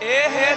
Errei.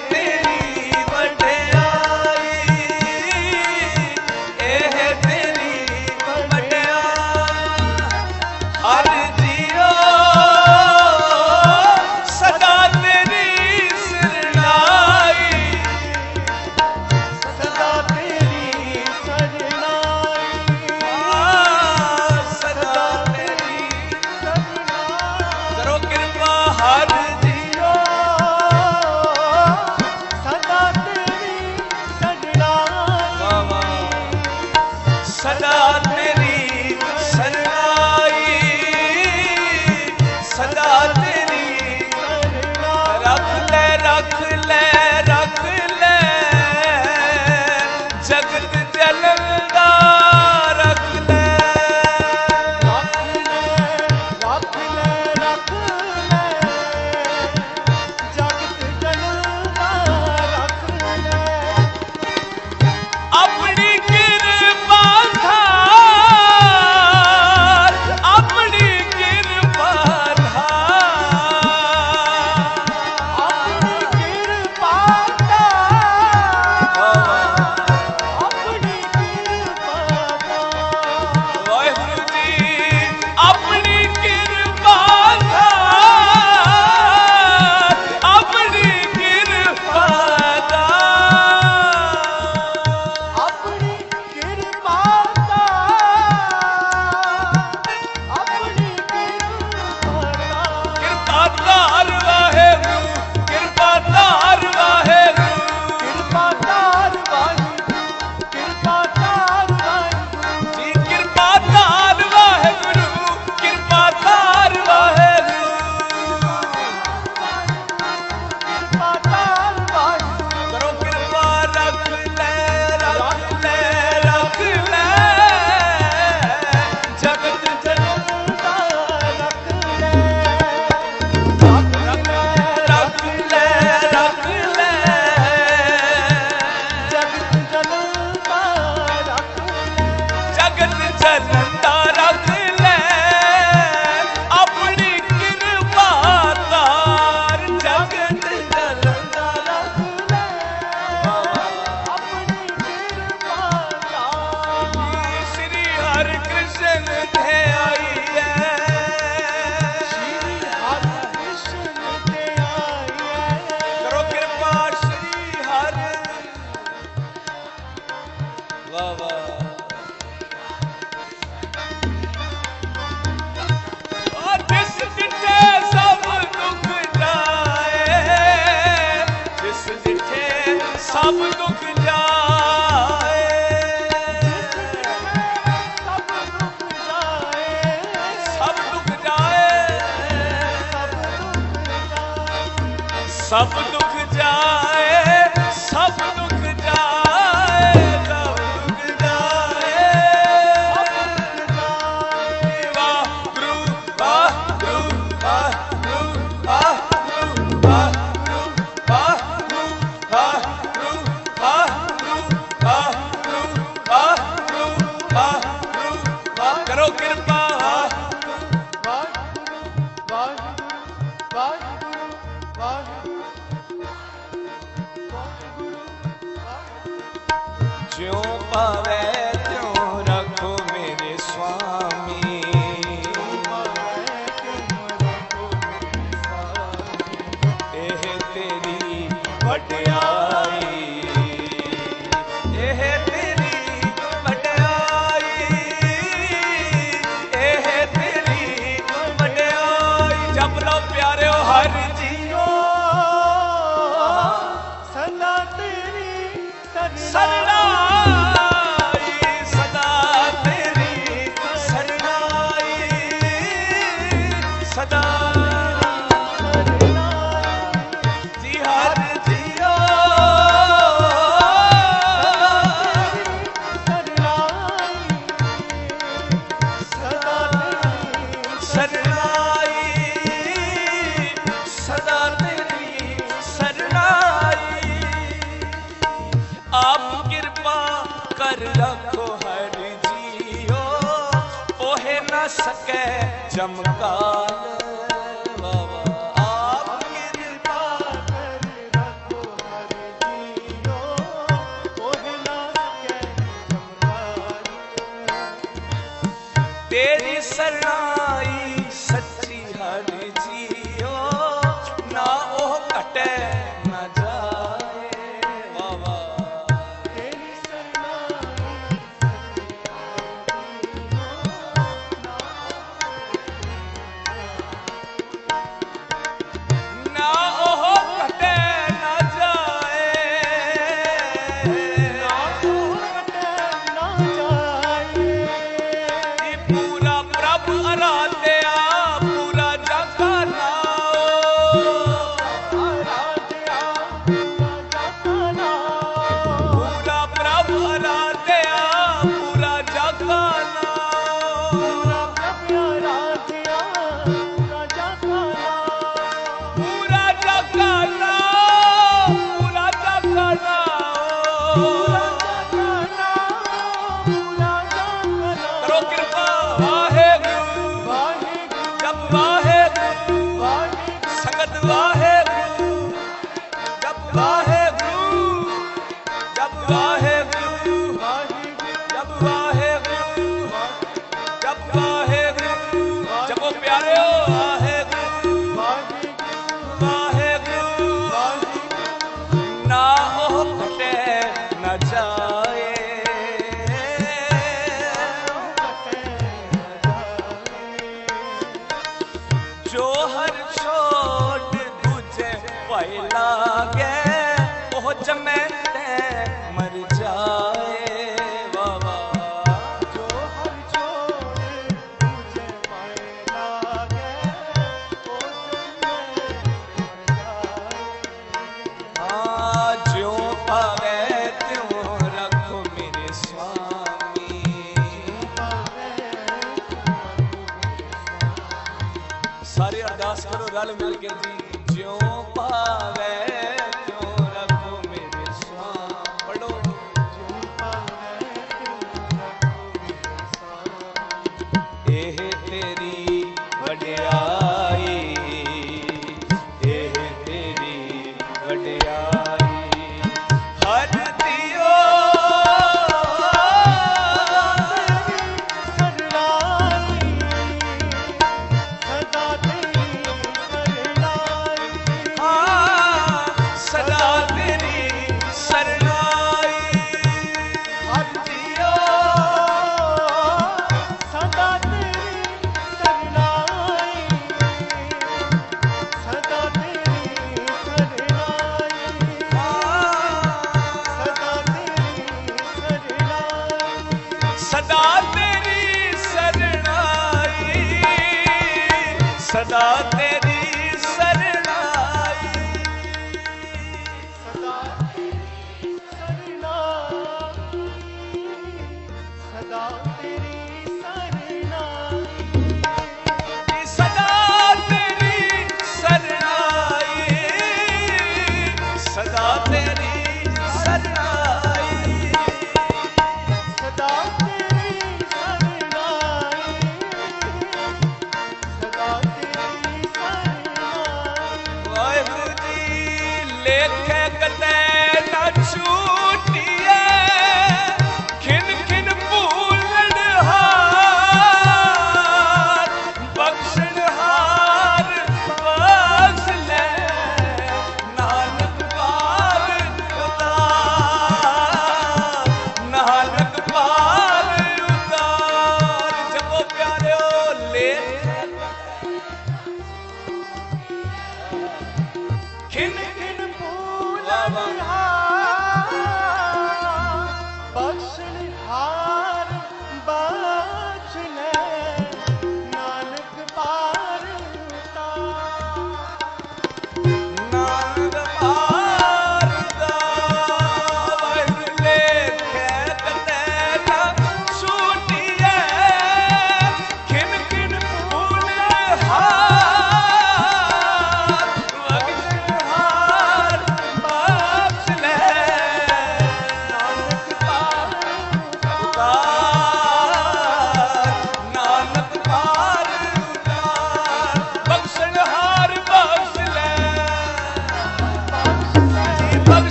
Hoje ele é பட்டிய ਚਮਕਾਲ ਬਾਬਾ ਆਪ ਕਿਰਪਾ ਕਰ ਰੱਖ Bye. Malgazi. da in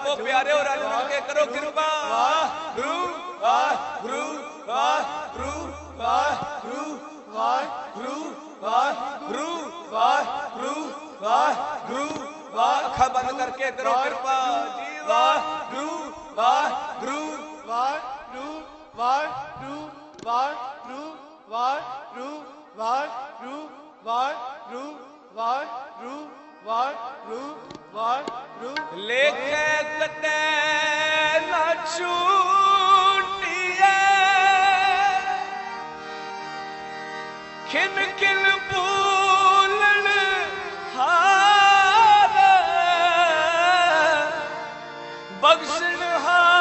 सबो प्यारे और अनुरोध के करो कृपा गुरु गुरु गुरु गुरु गुरु गुरु गुरु गुरु आखा बंद करके करो कृपा वाह गुरु वाह गुरु वाह गुरु वाह गुरु वाह गुरु वाह गुरु वाह गुरु वाह गुरु वाह गुरु वाह गुरु वाह गुरु वाह ਲੇਖੇ ਕਦੇ ਨਾ ਛੂਟੀਏ ਖਿਨ ਖਿਨ ਬੋਲਣ ਹਾਰ ਬਖਸ਼ਣ ਹਾਰ